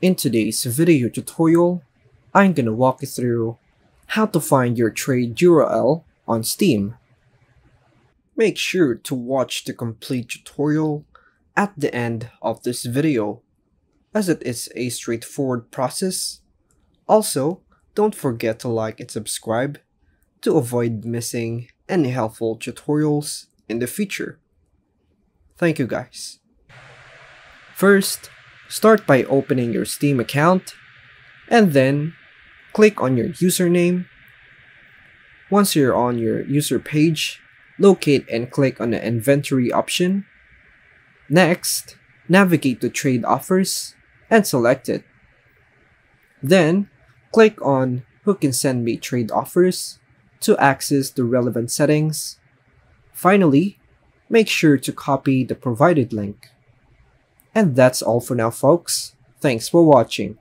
In today's video tutorial, I'm gonna walk you through how to find your trade URL on Steam. Make sure to watch the complete tutorial at the end of this video, as it is a straightforward process. Also, don't forget to like and subscribe to avoid missing any helpful tutorials in the future. Thank you guys. First, start by opening your Steam account and then click on your username. Once you're on your user page, locate and click on the inventory option. Next, navigate to trade offers and select it. Then, click on who can send me trade offers to access the relevant settings. Finally, make sure to copy the provided link. And that's all for now folks. Thanks for watching.